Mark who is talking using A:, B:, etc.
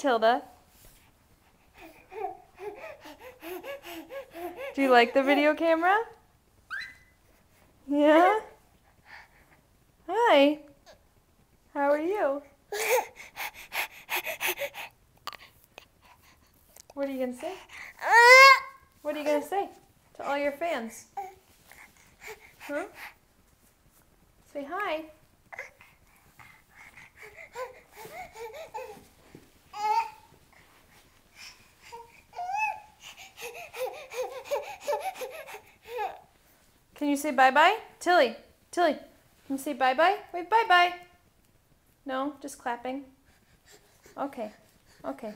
A: Tilda. Do you like the video camera? Yeah? Hi. How are you? What are you going to say? What are you going to say to all your fans? Huh? Say hi. Can you say bye-bye? Tilly, Tilly, can you say bye-bye? Wait, bye-bye. No, just clapping. Okay, okay.